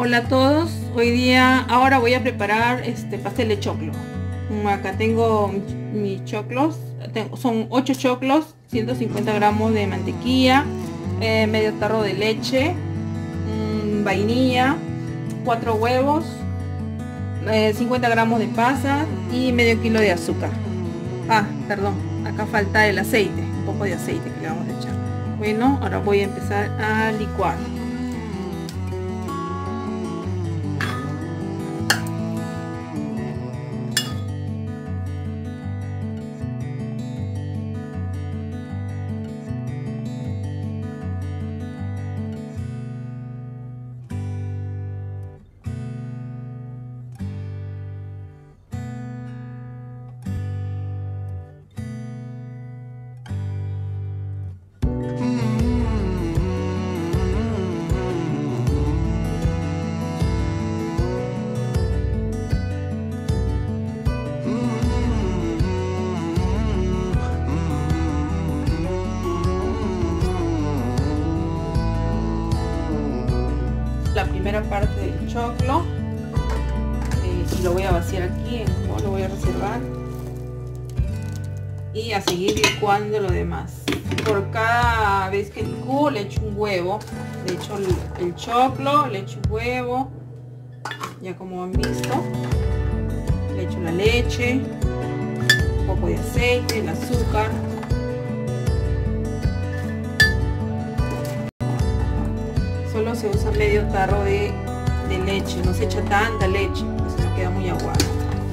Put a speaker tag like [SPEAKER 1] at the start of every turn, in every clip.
[SPEAKER 1] Hola a todos, hoy día, ahora voy a preparar este pastel de choclo. Mm, Acá tengo mis choclos, son 8 choclos, 150 gramos de mantequilla, eh, medio tarro de leche, mm, vainilla, 4 huevos, eh, 50 gramos de pasas y medio kilo de azúcar. Ah, perdón, acá falta el aceite, un poco de aceite que le vamos a echar. Bueno, ahora voy a empezar a licuar. Eh, y lo voy a vaciar aquí en bol, lo voy a reservar. Y a seguir licuando lo demás. Por cada vez que licúo le echo un huevo. Le echo el, el choclo le echo un huevo. Ya como han visto le echo la leche un poco de aceite el azúcar. Solo se usa medio tarro de, de leche, no se echa tanta leche, pues eso queda muy aguado.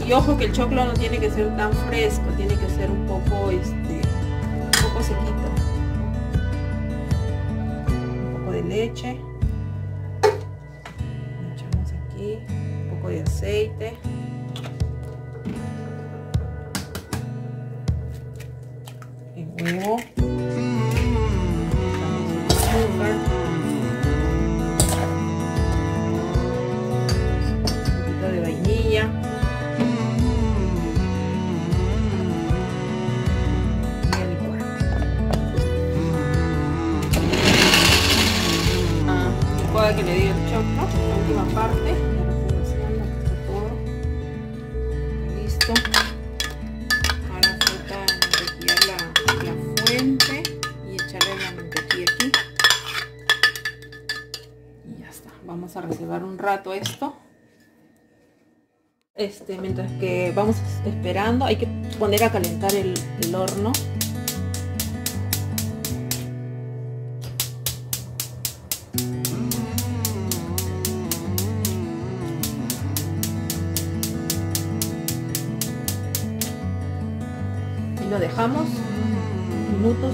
[SPEAKER 1] Y ojo que el choclo no tiene que ser tan fresco, tiene que ser un poco, este, un poco sequito. Un poco de leche. Le echamos aquí, un poco de aceite. El huevo. Echamos el azúcar. Que le di el choclo, la última parte, todo listo. Ahora falta mantequillar la, la fuente y echarle la mantequilla aquí. Y ya está. Vamos a reservar un rato esto. Este, mientras que vamos esperando, hay que poner a calentar el, el horno. Y lo dejamos minutos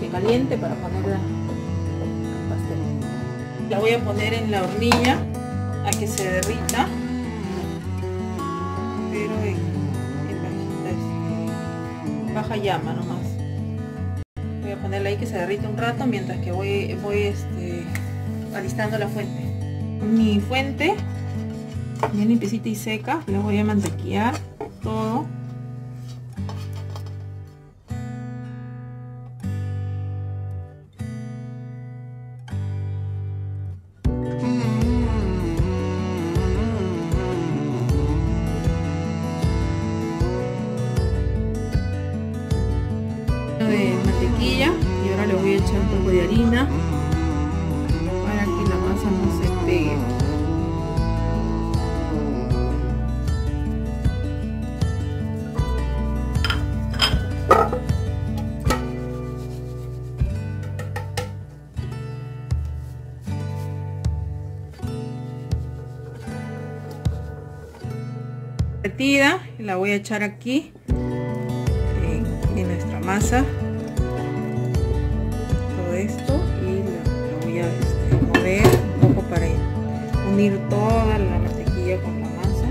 [SPEAKER 1] que caliente para poner la- el pastel. La voy a poner en la hornilla a que se derrita pero en, en bajita, este, baja llama nomás. Voy a ponerla ahí que se derrite un rato mientras que voy, voy este, alistando la fuente. Mi fuente, bien limpiecita y seca, la voy a mantequillar todo. Harina para que la masa no se pegue la voy a echar aquí en, en nuestra masa unir toda la mantequilla con la masa.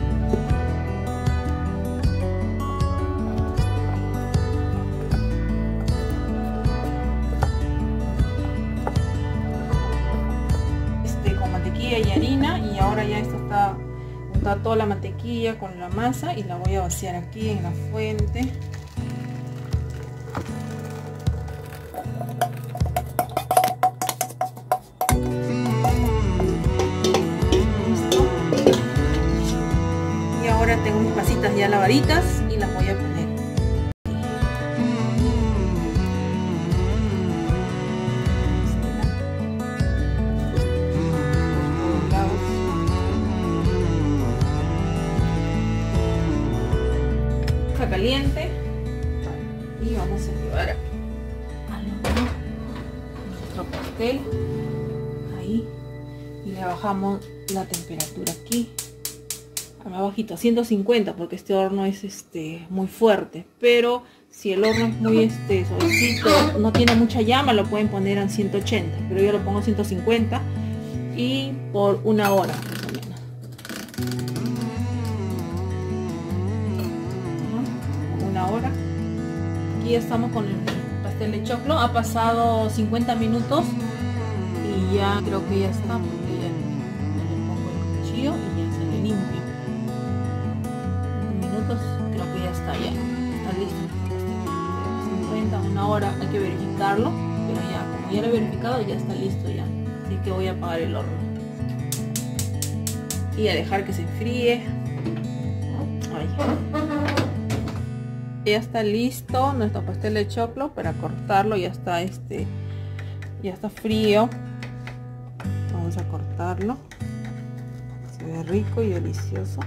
[SPEAKER 1] Este, con mantequilla y harina y ahora ya esto está junta toda la mantequilla con la masa y la voy a vaciar aquí en la fuente ya lavaditas y las voy a poner. Está caliente. Y vamos a llevar horno nuestro pastel. Ahí. Y le bajamos la temperatura aquí a más bajito, 150 porque este horno es este muy fuerte. Pero si el horno es muy este suavecito no tiene mucha llama lo pueden poner en 180 pero yo lo pongo a 150 y por una hora una hora. Aquí estamos con el pastel de choclo. Ha pasado 50 minutos y ya creo que ya está porque ya, le pongo el cuchillo y ya se le una hora hay que verificarlo. Pero ya como ya lo he verificado ya está listo ya. Así que voy a apagar el horno. Y a dejar que se enfríe. Ya está listo nuestro pastel de choclo para cortarlo. Ya está este ya está frío. Vamos a cortarlo. Se ve rico y delicioso